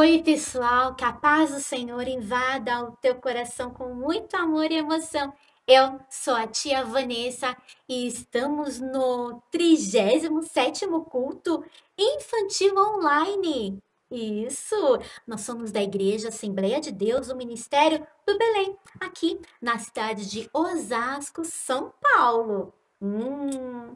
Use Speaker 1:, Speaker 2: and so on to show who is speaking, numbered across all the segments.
Speaker 1: Oi, pessoal, que a paz do Senhor invada o teu coração com muito amor e emoção. Eu sou a tia Vanessa e estamos no 37º culto infantil online. Isso, nós somos da Igreja Assembleia de Deus, o Ministério do Belém, aqui na cidade de Osasco, São Paulo. Hum,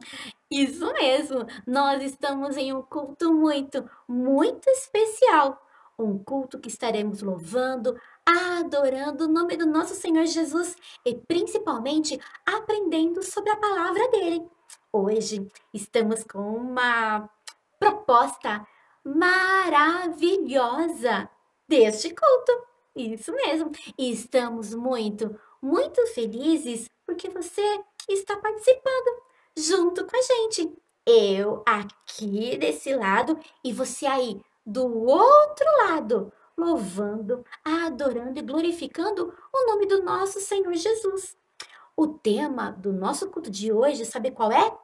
Speaker 1: isso mesmo, nós estamos em um culto muito, muito especial. Um culto que estaremos louvando, adorando o nome do nosso Senhor Jesus e principalmente aprendendo sobre a palavra dele. Hoje estamos com uma proposta maravilhosa deste culto. Isso mesmo. E estamos muito, muito felizes porque você está participando junto com a gente. Eu aqui desse lado e você aí do outro lado, louvando, adorando e glorificando o nome do nosso Senhor Jesus. O tema do nosso culto de hoje, sabe qual é?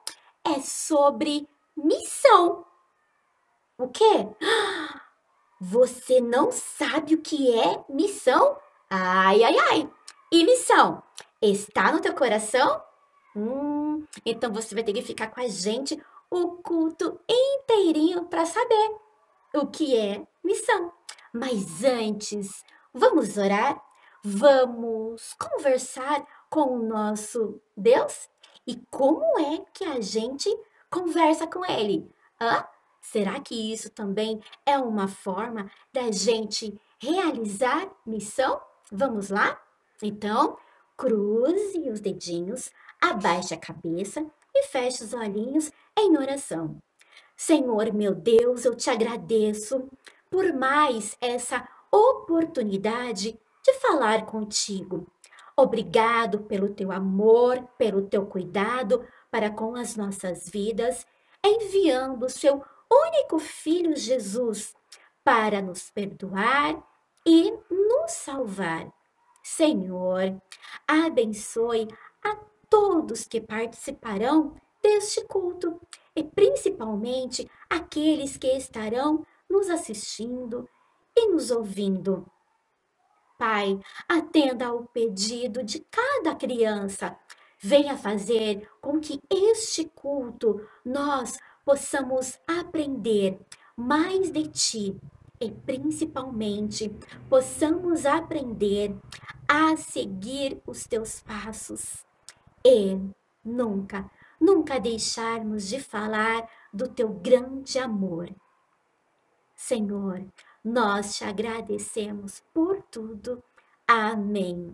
Speaker 1: É sobre missão. O quê? Você não sabe o que é missão? Ai, ai, ai. E missão? Está no teu coração? Hum, então você vai ter que ficar com a gente o culto inteirinho para saber o que é missão. Mas antes, vamos orar? Vamos conversar com o nosso Deus? E como é que a gente conversa com ele? Hã? Será que isso também é uma forma da gente realizar missão? Vamos lá? Então, cruze os dedinhos, abaixe a cabeça e feche os olhinhos em oração. Senhor meu Deus, eu te agradeço por mais essa oportunidade de falar contigo. Obrigado pelo teu amor, pelo teu cuidado para com as nossas vidas, enviando o seu único filho Jesus para nos perdoar e nos salvar. Senhor, abençoe a todos que participarão deste culto e principalmente aqueles que estarão nos assistindo e nos ouvindo. Pai, atenda ao pedido de cada criança. Venha fazer com que este culto nós possamos aprender mais de ti e principalmente possamos aprender a seguir os teus passos e nunca, nunca deixarmos de falar do teu grande amor. Senhor, nós te agradecemos por tudo. Amém.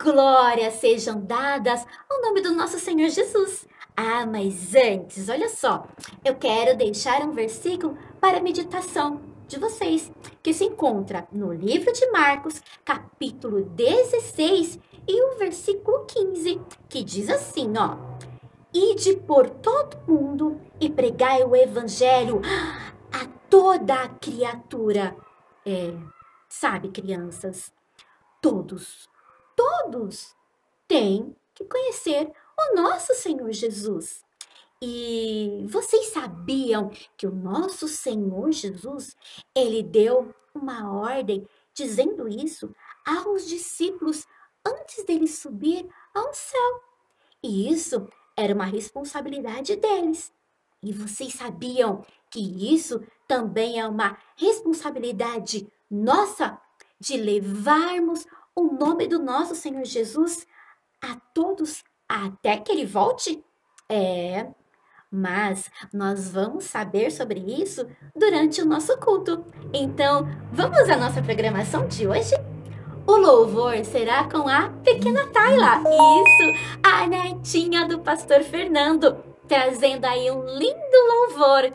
Speaker 1: Glórias sejam dadas ao nome do nosso Senhor Jesus. Ah, mas antes, olha só, eu quero deixar um versículo para a meditação de vocês, que se encontra no livro de Marcos, capítulo 16 e o versículo 15, que diz assim, ó: Ide por todo mundo e pregai o evangelho a toda a criatura. É, sabe, crianças, todos, todos têm que conhecer o nosso Senhor Jesus. E vocês sabiam que o nosso Senhor Jesus, ele deu uma ordem dizendo isso aos discípulos antes dele subir ao céu. E isso era uma responsabilidade deles. E vocês sabiam que isso também é uma responsabilidade nossa de levarmos o nome do nosso Senhor Jesus a todos até que ele volte? É, mas nós vamos saber sobre isso durante o nosso culto. Então, vamos à nossa programação de hoje? O louvor será com a pequena Tayla. Isso, a netinha do pastor Fernando, trazendo aí um lindo louvor.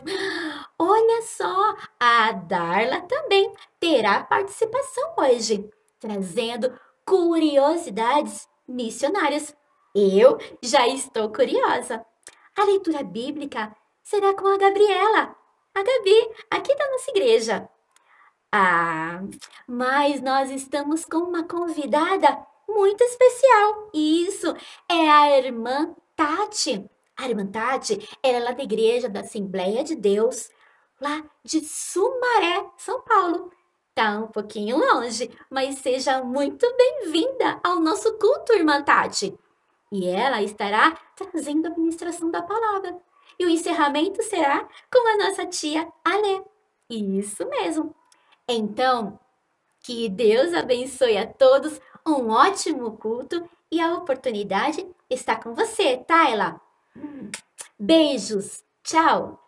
Speaker 1: Olha só, a Darla também terá participação hoje, trazendo curiosidades missionárias. Eu já estou curiosa. A leitura bíblica será com a Gabriela, a Gabi, aqui da nossa igreja. Ah, mas nós estamos com uma convidada muito especial. Isso é a irmã Tati. A irmã Tati, é lá da igreja da Assembleia de Deus, lá de Sumaré, São Paulo. Tá um pouquinho longe, mas seja muito bem-vinda ao nosso culto, irmã Tati. E ela estará trazendo a ministração da palavra. E o encerramento será com a nossa tia Alê. Isso mesmo. Então, que Deus abençoe a todos, um ótimo culto e a oportunidade está com você, Tayla. Beijos. Tchau.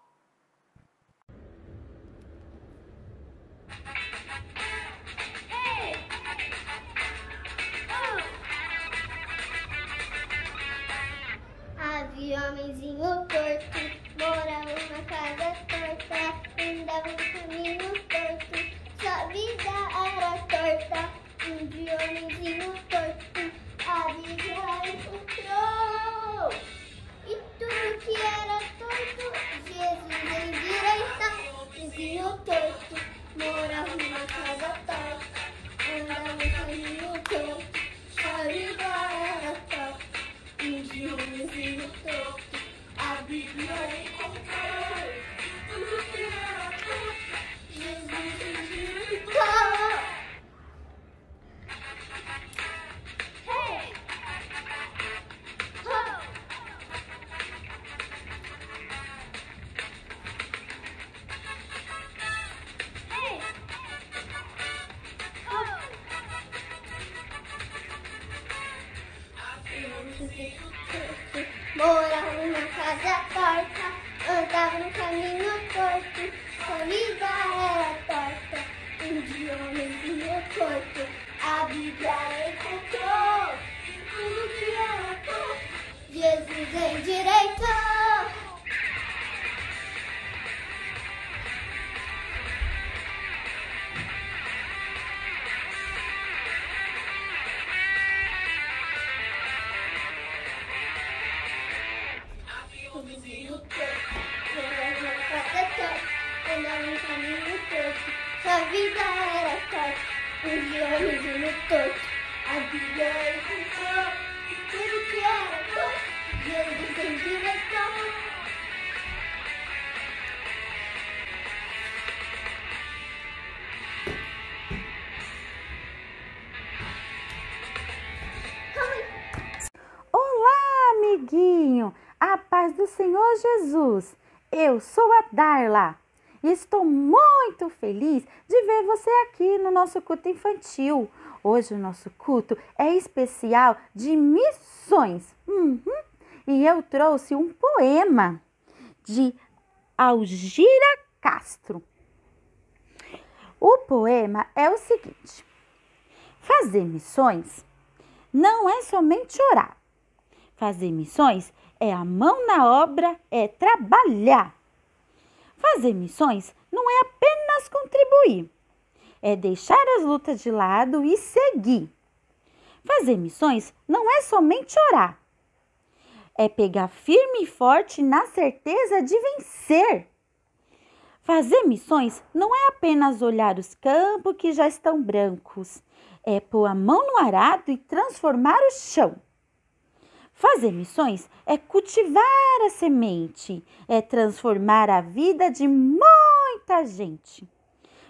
Speaker 2: Um dia homenzinho torto, a Jesus
Speaker 3: Eu sou a Darla e estou muito feliz de ver você aqui no nosso culto infantil. Hoje o nosso culto é especial de missões. Uhum. E eu trouxe um poema de Algira Castro. O poema é o seguinte: Fazer missões não é somente orar. Fazer missões é a mão na obra, é trabalhar. Fazer missões não é apenas contribuir, é deixar as lutas de lado e seguir. Fazer missões não é somente orar, é pegar firme e forte na certeza de vencer. Fazer missões não é apenas olhar os campos que já estão brancos, é pôr a mão no arado e transformar o chão. Fazer missões é cultivar a semente, é transformar a vida de muita gente.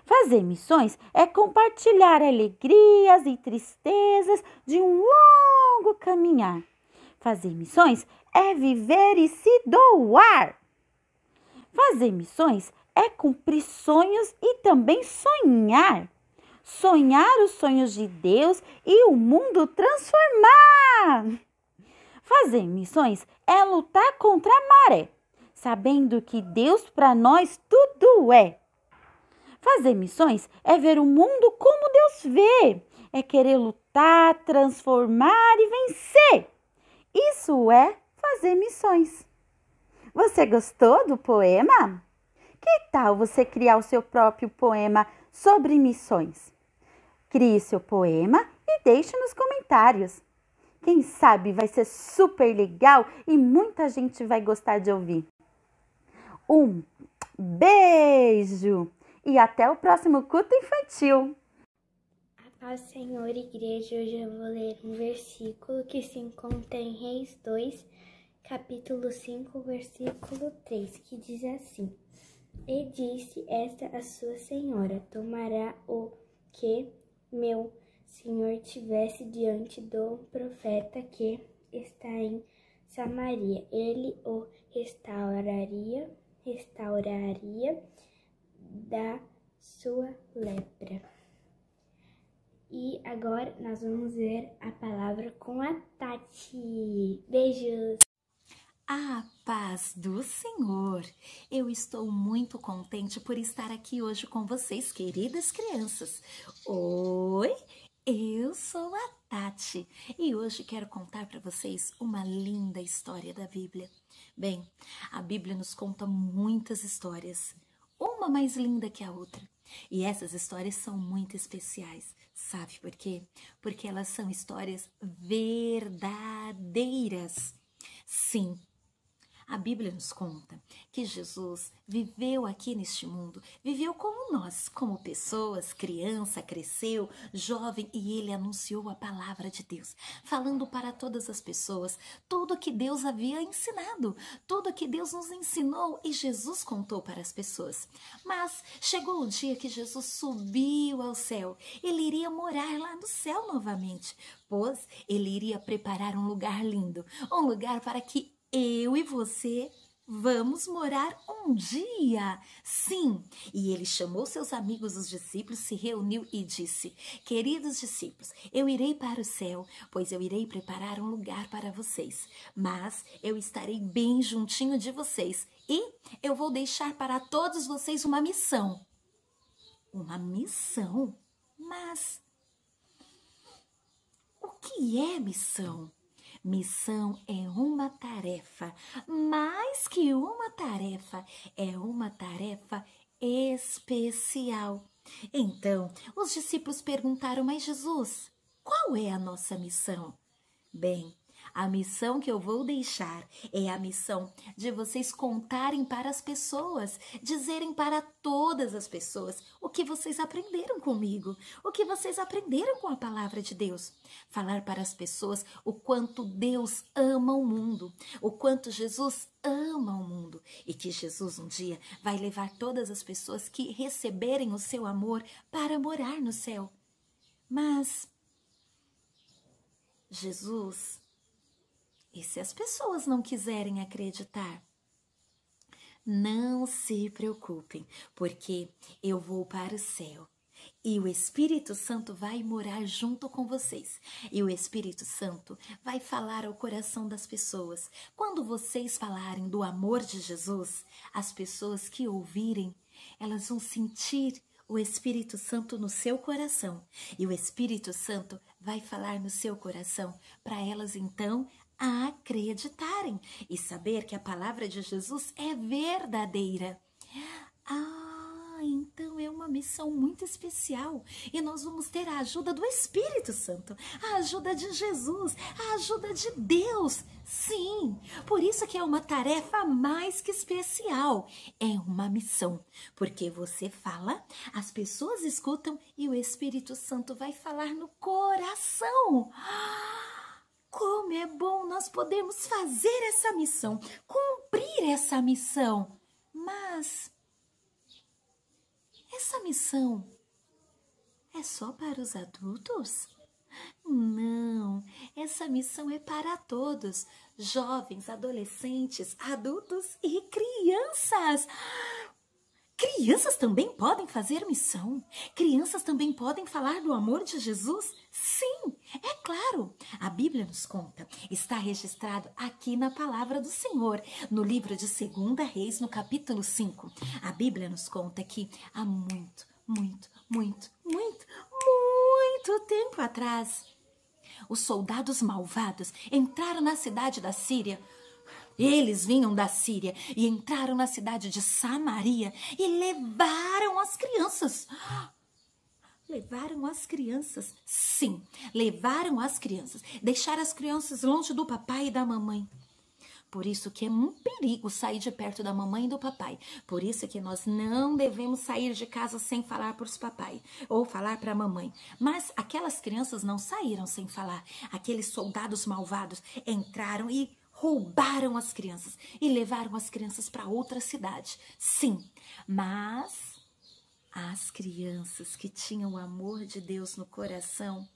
Speaker 3: Fazer missões é compartilhar alegrias e tristezas de um longo caminhar. Fazer missões é viver e se doar. Fazer missões é cumprir sonhos e também sonhar. Sonhar os sonhos de Deus e o mundo transformar. Fazer missões é lutar contra a maré, sabendo que Deus para nós tudo é. Fazer missões é ver o mundo como Deus vê, é querer lutar, transformar e vencer. Isso é fazer missões. Você gostou do poema? Que tal você criar o seu próprio poema sobre missões? Crie seu poema e deixe nos comentários. Quem sabe vai ser super legal e muita gente vai gostar de ouvir. Um beijo e até o próximo culto infantil.
Speaker 2: A paz, Senhor, igreja. Hoje eu vou ler um versículo que se encontra em Reis 2, capítulo 5, versículo 3, que diz assim: E disse esta a sua senhora: Tomará o que meu senhor tivesse diante do profeta que está em Samaria. Ele o restauraria, restauraria da sua lepra. E agora nós vamos ver a palavra com a Tati. Beijos!
Speaker 4: A paz do Senhor! Eu estou muito contente por estar aqui hoje com vocês, queridas crianças. Oi, eu sou a Tati e hoje quero contar para vocês uma linda história da Bíblia. Bem, a Bíblia nos conta muitas histórias, uma mais linda que a outra. E essas histórias são muito especiais. Sabe por quê? Porque elas são histórias verdadeiras. Sim, a Bíblia nos conta que Jesus viveu aqui neste mundo, viveu como nós, como pessoas, criança, cresceu, jovem e ele anunciou a palavra de Deus, falando para todas as pessoas tudo que Deus havia ensinado, tudo que Deus nos ensinou e Jesus contou para as pessoas. Mas chegou o dia que Jesus subiu ao céu, ele iria morar lá no céu novamente, pois ele iria preparar um lugar lindo, um lugar para que eu e você vamos morar um dia. Sim. E ele chamou seus amigos, os discípulos, se reuniu e disse: Queridos discípulos, eu irei para o céu, pois eu irei preparar um lugar para vocês. Mas eu estarei bem juntinho de vocês e eu vou deixar para todos vocês uma missão. Uma missão? Mas o que é missão? Missão é uma tarefa, mais que uma tarefa, é uma tarefa especial. Então, os discípulos perguntaram: Mas Jesus, qual é a nossa missão? Bem, a missão que eu vou deixar é a missão de vocês contarem para as pessoas, dizerem para todas as pessoas o que vocês aprenderam comigo, o que vocês aprenderam com a palavra de Deus. Falar para as pessoas o quanto Deus ama o mundo, o quanto Jesus ama o mundo e que Jesus um dia vai levar todas as pessoas que receberem o seu amor para morar no céu. Mas Jesus e se as pessoas não quiserem acreditar? Não se preocupem, porque eu vou para o céu e o Espírito Santo vai morar junto com vocês. E o Espírito Santo vai falar ao coração das pessoas. Quando vocês falarem do amor de Jesus, as pessoas que ouvirem, elas vão sentir o Espírito Santo no seu coração. E o Espírito Santo vai falar no seu coração para elas então a acreditarem e saber que a palavra de Jesus é verdadeira. Ah, então é uma missão muito especial e nós vamos ter a ajuda do Espírito Santo, a ajuda de Jesus, a ajuda de Deus. Sim, por isso que é uma tarefa mais que especial. É uma missão, porque você fala, as pessoas escutam e o Espírito Santo vai falar no coração. Ah! Como é bom nós podermos fazer essa missão, cumprir essa missão. Mas essa missão é só para os adultos? Não, essa missão é para todos, jovens, adolescentes, adultos e crianças. Crianças também podem fazer missão? Crianças também podem falar do amor de Jesus? Sim, é claro. A Bíblia nos conta, está registrado aqui na palavra do Senhor, no livro de 2 Reis, no capítulo 5. A Bíblia nos conta que há muito, muito, muito, muito, muito tempo atrás, os soldados malvados entraram na cidade da Síria eles vinham da Síria e entraram na cidade de Samaria e levaram as crianças. Levaram as crianças, sim, levaram as crianças, deixaram as crianças longe do papai e da mamãe. Por isso que é um perigo sair de perto da mamãe e do papai. Por isso que nós não devemos sair de casa sem falar para os papai ou falar para a mamãe. Mas aquelas crianças não saíram sem falar. Aqueles soldados malvados entraram e roubaram as crianças e levaram as crianças para outra cidade. Sim, mas as crianças que tinham o amor de Deus no coração,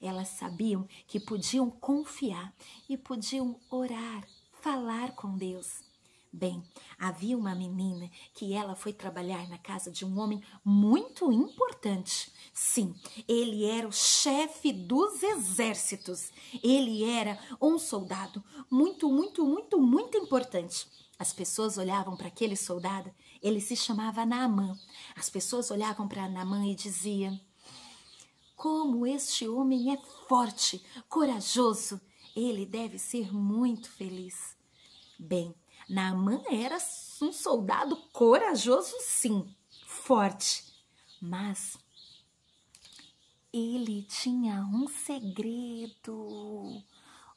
Speaker 4: elas sabiam que podiam confiar e podiam orar, falar com Deus. Bem, havia uma menina que ela foi trabalhar na casa de um homem muito importante. Sim, ele era o chefe dos exércitos. Ele era um soldado muito, muito, muito, muito importante. As pessoas olhavam para aquele soldado, ele se chamava Naamã. As pessoas olhavam para Naamã e diziam: Como este homem é forte, corajoso, ele deve ser muito feliz. Bem, Naamã era um soldado corajoso, sim, forte, mas ele tinha um segredo,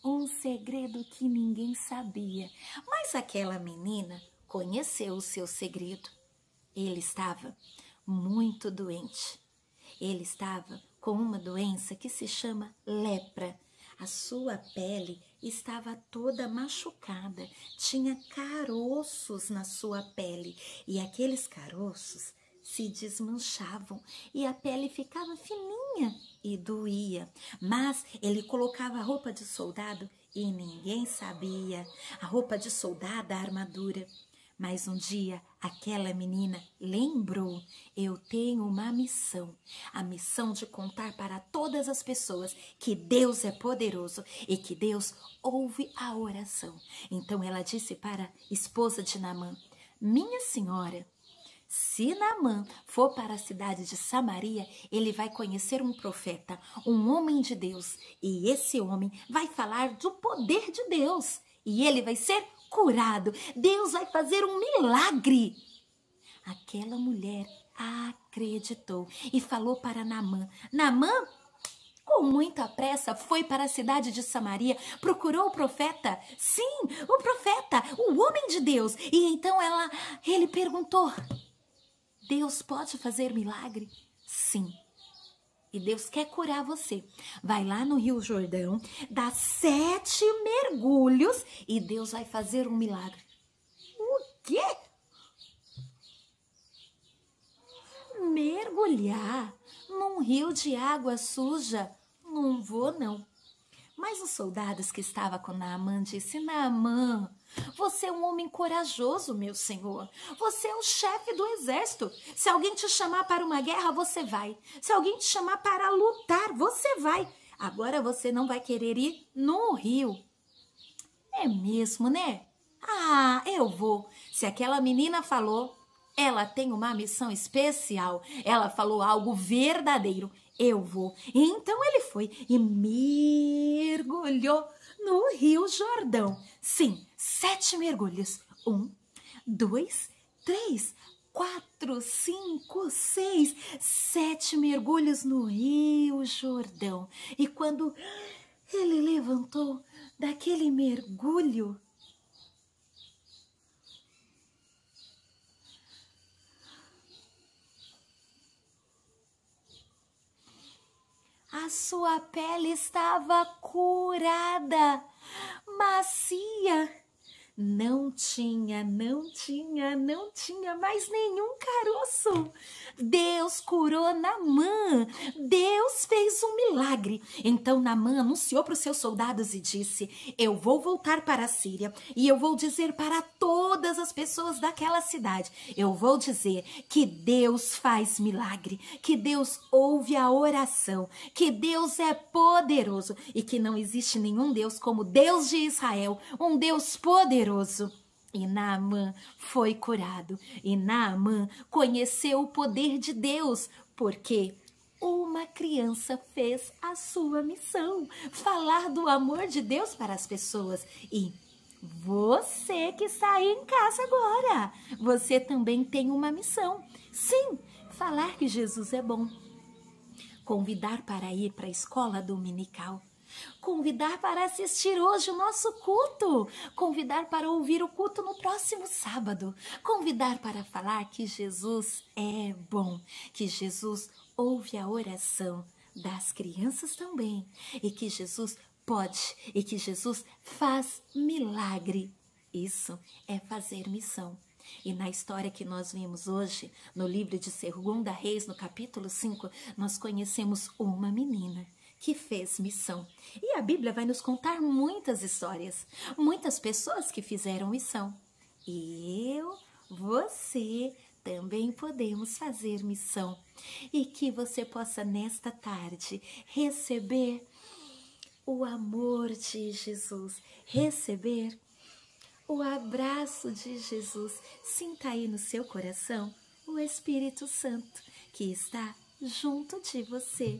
Speaker 4: um segredo que ninguém sabia. Mas aquela menina conheceu o seu segredo. Ele estava muito doente. Ele estava com uma doença que se chama lepra. A sua pele estava toda machucada, tinha caroços na sua pele e aqueles caroços se desmanchavam e a pele ficava fininha e doía. Mas ele colocava a roupa de soldado e ninguém sabia. A roupa de soldado, a armadura. Mas um dia aquela menina lembrou: eu tenho uma missão, a missão de contar para todas as pessoas que Deus é poderoso e que Deus ouve a oração. Então ela disse para a esposa de Namã: Minha senhora, se Naamã for para a cidade de Samaria, ele vai conhecer um profeta, um homem de Deus, e esse homem vai falar do poder de Deus, e ele vai ser curado. Deus vai fazer um milagre. Aquela mulher acreditou e falou para Namã: Namã, com muita pressa, foi para a cidade de Samaria, procurou o profeta. Sim, o profeta, o homem de Deus. E então ela, ele perguntou: Deus pode fazer milagre? Sim. E Deus quer curar você. Vai lá no Rio Jordão, dá sete mergulhos e Deus vai fazer um milagre. O quê? Mergulhar num rio de água suja? Não vou, não. Mas os soldados que estavam com Naamã disse: Naamã, você é um homem corajoso, meu senhor. Você é o chefe do exército. Se alguém te chamar para uma guerra, você vai. Se alguém te chamar para lutar, você vai. Agora você não vai querer ir no rio. É mesmo, né? Ah, eu vou. Se aquela menina falou, ela tem uma missão especial. Ela falou algo verdadeiro. Eu vou. Então ele foi e mergulhou no Rio Jordão. Sim, sete mergulhos. Um, dois, três, quatro, cinco, seis, sete mergulhos no Rio Jordão. E quando ele levantou daquele mergulho, a sua pele estava curada, macia. Não tinha, não tinha, não tinha mais nenhum caroço. Deus curou Namã. Deus fez um milagre. Então Namã anunciou para os seus soldados e disse: Eu vou voltar para a Síria e eu vou dizer para todas as pessoas daquela cidade: Eu vou dizer que Deus faz milagre, que Deus ouve a oração, que Deus é poderoso e que não existe nenhum Deus como Deus de Israel, um Deus poderoso. E Naamã foi curado. E Naamã conheceu o poder de Deus, porque uma criança fez a sua missão, falar do amor de Deus para as pessoas. E você que está aí em casa agora, você também tem uma missão. Sim, falar que Jesus é bom. Convidar para ir para a escola dominical convidar para assistir hoje o nosso culto, convidar para ouvir o culto no próximo sábado, convidar para falar que Jesus é bom, que Jesus ouve a oração das crianças também e que Jesus pode e que Jesus faz milagre. Isso é fazer missão. E na história que nós vimos hoje, no livro de Segunda Reis, no capítulo 5, nós conhecemos uma menina que fez missão. E a Bíblia vai nos contar muitas histórias, muitas pessoas que fizeram missão. E eu, você, também podemos fazer missão. E que você possa, nesta tarde, receber o amor de Jesus, receber o abraço de Jesus. Sinta aí no seu coração o Espírito Santo que está junto de você.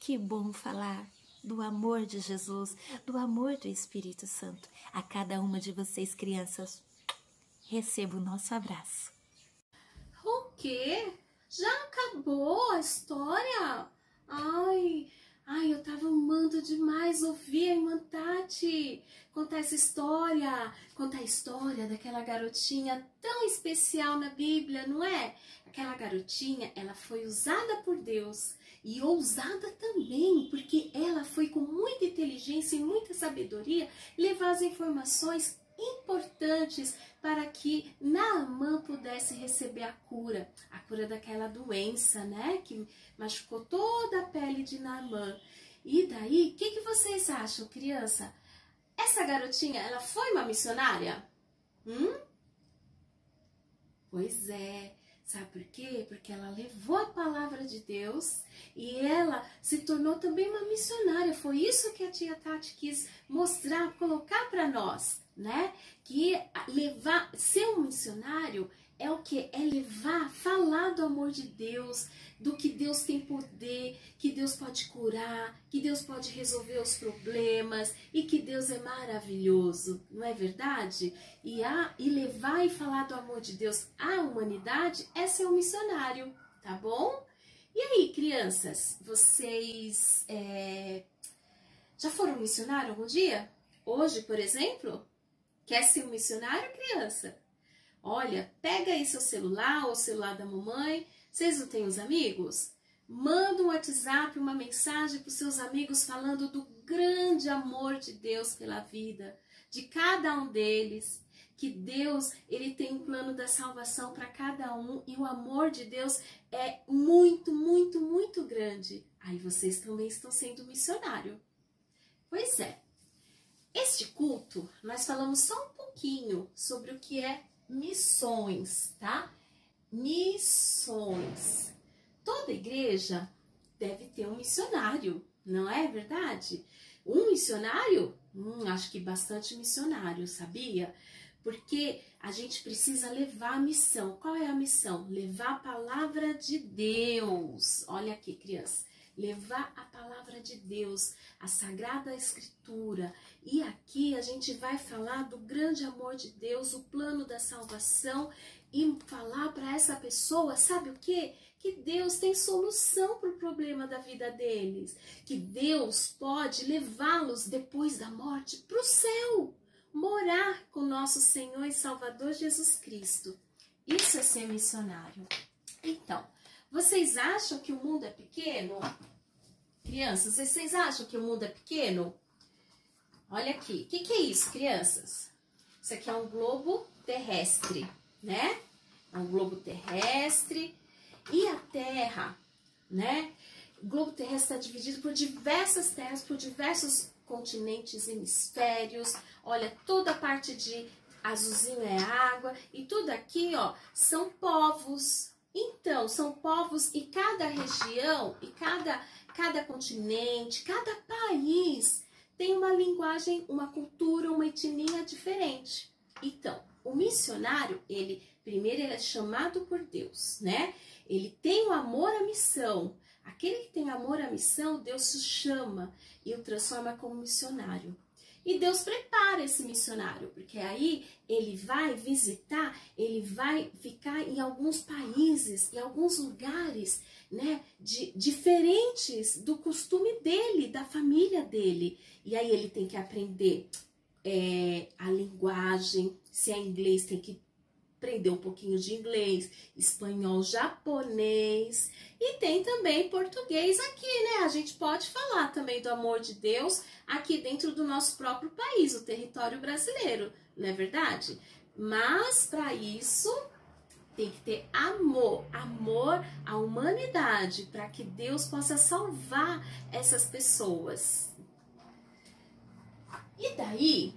Speaker 4: Que bom falar do amor de Jesus, do amor do Espírito Santo. A cada uma de vocês, crianças, receba o nosso abraço.
Speaker 5: O quê? Já acabou a história? Ai, ai, eu tava amando demais ouvir a irmã Tati contar essa história, contar a história daquela garotinha tão especial na Bíblia, não é? Aquela garotinha, ela foi usada por Deus e ousada também, porque ela foi com muita inteligência e muita sabedoria levar as informações importantes para que Naamã pudesse receber a cura, a cura daquela doença, né, que machucou toda a pele de Naamã. E daí, o que, que vocês acham, criança? Essa garotinha, ela foi uma missionária? Hum? Pois é. Sabe por quê? Porque ela levou a palavra de Deus e ela se tornou também uma missionária. Foi isso que a tia Tati quis mostrar, colocar para nós, né? Que levar, ser um missionário é o que? É levar, falar do amor de Deus, do que Deus tem poder, que Deus pode curar, que Deus pode resolver os problemas e que Deus é maravilhoso, não é verdade? E, a, e levar e falar do amor de Deus à humanidade é ser um missionário, tá bom? E aí, crianças, vocês é, já foram missionário algum dia? Hoje, por exemplo? Quer ser um missionário, criança? Olha, pega aí seu celular ou o celular da mamãe. Vocês não têm os amigos? Manda um WhatsApp, uma mensagem para os seus amigos falando do grande amor de Deus pela vida, de cada um deles. Que Deus, ele tem um plano da salvação para cada um e o amor de Deus é muito, muito, muito grande. Aí vocês também estão sendo missionário. Pois é. Este culto, nós falamos só um pouquinho sobre o que é missões, tá? Missões. Toda igreja deve ter um missionário, não é verdade? Um missionário? Hum, acho que bastante missionário, sabia? Porque a gente precisa levar a missão. Qual é a missão? Levar a palavra de Deus. Olha aqui, criança levar a palavra de Deus, a sagrada escritura. E aqui a gente vai falar do grande amor de Deus, o plano da salvação e falar para essa pessoa, sabe o que? Que Deus tem solução para o problema da vida deles, que Deus pode levá-los depois da morte para o céu, morar com nosso Senhor e Salvador Jesus Cristo. Isso é ser missionário. Então, vocês acham que o mundo é pequeno? Crianças, vocês acham que o mundo é pequeno? Olha aqui, o que, que é isso, crianças? Isso aqui é um globo terrestre, né? É um globo terrestre. E a Terra, né? O globo terrestre está dividido por diversas terras, por diversos continentes, hemisférios. Olha, toda a parte de azulzinho é água. E tudo aqui, ó, são povos. Então, são povos e cada região e cada cada continente, cada país tem uma linguagem, uma cultura, uma etnia diferente. Então, o missionário, ele primeiro ele é chamado por Deus, né? Ele tem o amor à missão. Aquele que tem amor à missão, Deus o chama e o transforma como missionário. E Deus prepara esse missionário, porque aí ele vai visitar, ele vai ficar em alguns países, em alguns lugares, né, de, diferentes do costume dele, da família dele. E aí ele tem que aprender é, a linguagem, se é inglês tem que aprender um pouquinho de inglês, espanhol, japonês e tem também português aqui, né? A gente pode falar também do amor de Deus aqui dentro do nosso próprio país, o território brasileiro, não é verdade? Mas para isso tem que ter amor, amor à humanidade, para que Deus possa salvar essas pessoas. E daí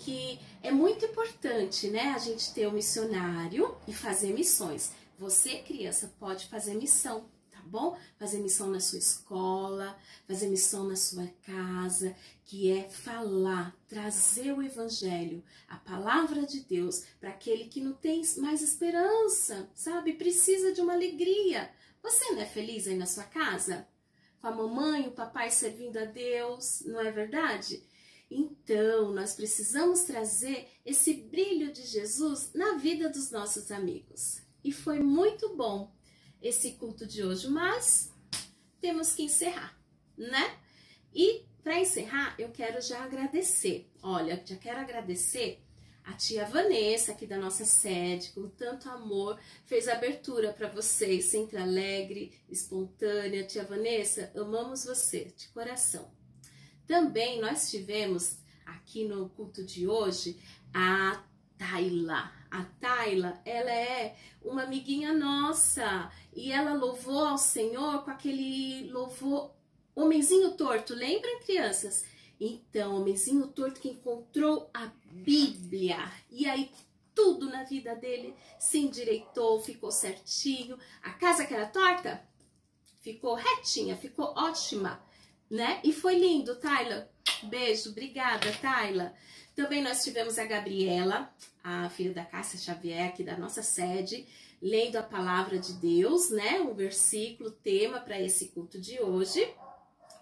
Speaker 5: que é muito importante, né, a gente ter um missionário e fazer missões. Você, criança, pode fazer missão, tá bom? Fazer missão na sua escola, fazer missão na sua casa, que é falar, trazer o evangelho, a palavra de Deus para aquele que não tem mais esperança, sabe? Precisa de uma alegria. Você não é feliz aí na sua casa? Com a mamãe, o papai servindo a Deus, não é verdade? Então, nós precisamos trazer esse brilho de Jesus na vida dos nossos amigos. E foi muito bom esse culto de hoje, mas temos que encerrar, né? E para encerrar, eu quero já agradecer. Olha, já quero agradecer a tia Vanessa, aqui da nossa sede, com tanto amor, fez abertura para vocês, sempre alegre, espontânea. Tia Vanessa, amamos você de coração. Também nós tivemos aqui no culto de hoje a Taila. A Taila, ela é uma amiguinha nossa e ela louvou ao Senhor com aquele louvor homenzinho torto, lembram crianças? Então, homenzinho torto que encontrou a Bíblia e aí tudo na vida dele se endireitou, ficou certinho. A casa que era torta ficou retinha, ficou ótima né? E foi lindo, Tayla. Beijo, obrigada, Tayla. Também nós tivemos a Gabriela, a filha da Cássia Xavier, aqui da nossa sede, lendo a palavra de Deus, né? Um versículo, tema para esse culto de hoje.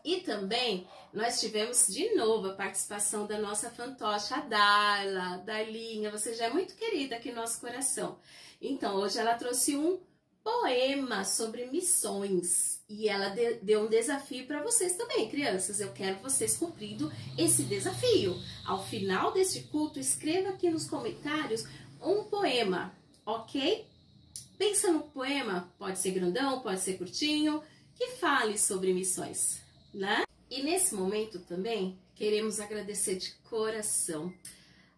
Speaker 5: E também nós tivemos de novo a participação da nossa fantoche, a Darla, Darlinha, você já é muito querida aqui no nosso coração. Então, hoje ela trouxe um poema sobre missões. E ela deu um desafio para vocês também, crianças. Eu quero vocês cumprindo esse desafio. Ao final deste culto, escreva aqui nos comentários um poema, ok? Pensa no poema, pode ser grandão, pode ser curtinho, que fale sobre missões, né? E nesse momento também queremos agradecer de coração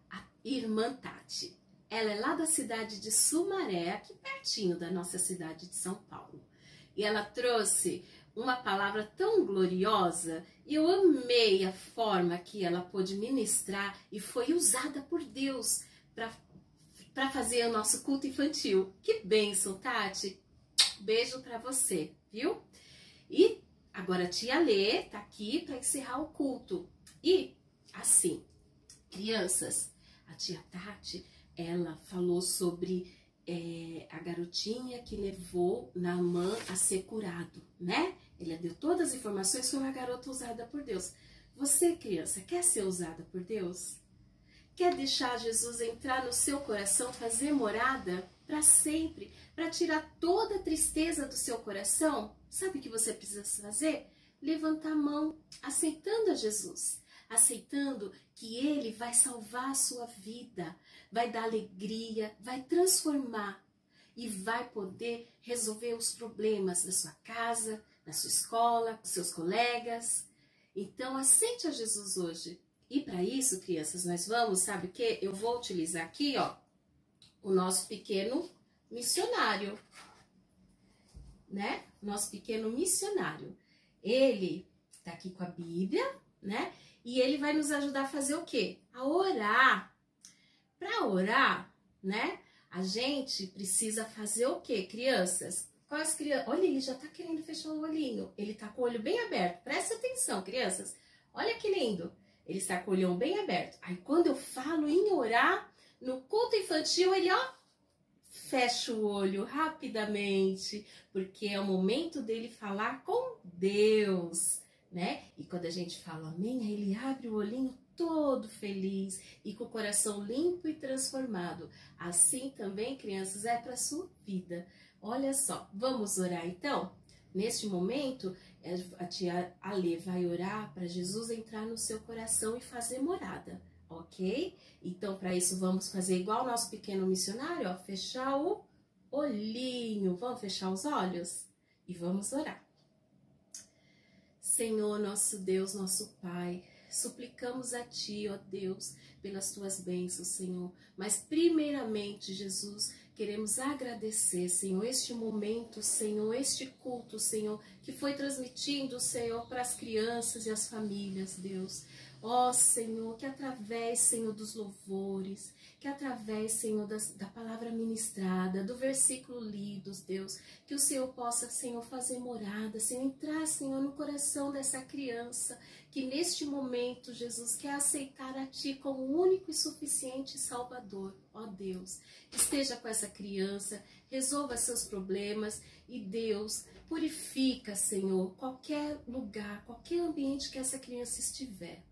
Speaker 5: a irmã Tati. Ela é lá da cidade de Sumaré, aqui pertinho da nossa cidade de São Paulo. E ela trouxe uma palavra tão gloriosa e eu amei a forma que ela pôde ministrar e foi usada por Deus para fazer o nosso culto infantil. Que bênção, Tati! Beijo para você, viu? E agora a tia Lê tá aqui para encerrar o culto. E assim, crianças, a tia Tati ela falou sobre é, a garotinha que levou Naamã a ser curado, né? Ele deu todas as informações, foi uma garota usada por Deus. Você, criança, quer ser usada por Deus? Quer deixar Jesus entrar no seu coração, fazer morada para sempre, para tirar toda a tristeza do seu coração? Sabe o que você precisa fazer? Levantar a mão, aceitando a Jesus aceitando que Ele vai salvar a sua vida, vai dar alegria, vai transformar e vai poder resolver os problemas da sua casa, da sua escola, com seus colegas. Então, aceite a Jesus hoje. E para isso, crianças, nós vamos, sabe o que? Eu vou utilizar aqui, ó, o nosso pequeno missionário, né? Nosso pequeno missionário. Ele tá aqui com a Bíblia, né? E ele vai nos ajudar a fazer o quê? A orar. Para orar, né? A gente precisa fazer o quê, crianças? Quais crianças? Olha, ele já tá querendo fechar o olhinho. Ele tá com o olho bem aberto. Presta atenção, crianças. Olha que lindo. Ele está com o olhão bem aberto. Aí quando eu falo em orar, no culto infantil, ele ó, fecha o olho rapidamente, porque é o momento dele falar com Deus né? E quando a gente fala amém, ele abre o olhinho todo feliz e com o coração limpo e transformado. Assim também, crianças, é para sua vida. Olha só, vamos orar então? Neste momento, a tia Ale vai orar para Jesus entrar no seu coração e fazer morada. ok? Então, para isso, vamos fazer igual o nosso pequeno missionário, ó, fechar o olhinho. Vamos fechar os olhos? E vamos orar. Senhor, nosso Deus, nosso Pai, suplicamos a Ti, ó Deus, pelas Tuas bênçãos, Senhor. Mas, primeiramente, Jesus, queremos agradecer, Senhor, este momento, Senhor, este culto, Senhor, que foi transmitindo, Senhor, para as crianças e as famílias, Deus. Ó Senhor, que através, Senhor, dos louvores, que através, Senhor, das, da palavra ministrada, do versículo lido, Deus, que o Senhor possa, Senhor, fazer morada, Senhor, entrar, Senhor, no coração dessa criança, que neste momento, Jesus, quer aceitar a Ti como único e suficiente Salvador, ó Deus. Esteja com essa criança, resolva seus problemas e Deus, purifica, Senhor, qualquer lugar, qualquer ambiente que essa criança estiver.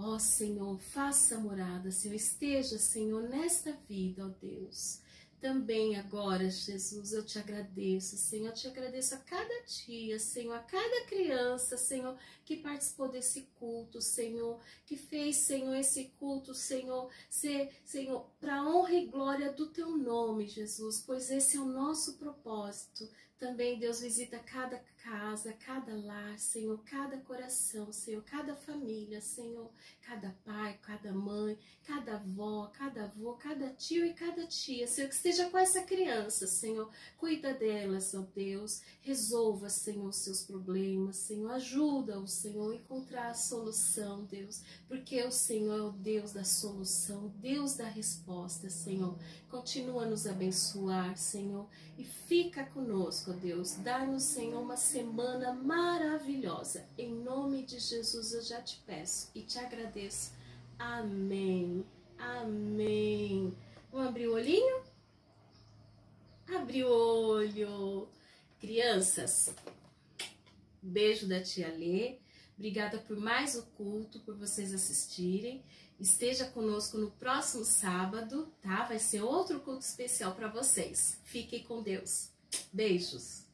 Speaker 5: Ó oh, Senhor, faça morada, Senhor, esteja, Senhor, nesta vida, ó Deus. Também agora, Jesus, eu te agradeço, Senhor, eu te agradeço a cada dia, Senhor, a cada criança, Senhor, que participou desse culto, Senhor, que fez, Senhor, esse culto, Senhor, ser, Senhor, para honra e glória do teu nome, Jesus, pois esse é o nosso propósito. Também, Deus, visita cada casa, cada lar, Senhor, cada coração, Senhor, cada família, Senhor, cada pai, cada mãe, cada avó, cada avô, cada tio e cada tia, Senhor, que esteja com essa criança, Senhor, cuida delas, ó Deus, resolva, Senhor, seus problemas, Senhor, ajuda o Senhor, a encontrar a solução, Deus, porque o Senhor é o Deus da solução, Deus da resposta, Senhor, continua a nos abençoar, Senhor, e fica conosco, Deus, dá-nos, Senhor, uma semana maravilhosa. Em nome de Jesus eu já te peço e te agradeço. Amém. Amém. Vamos abrir o olhinho? Abre o olho. Crianças, beijo da tia Lê. Obrigada por mais o culto, por vocês assistirem. Esteja conosco no próximo sábado, tá? Vai ser outro culto especial para vocês. Fiquem com Deus. Beijos.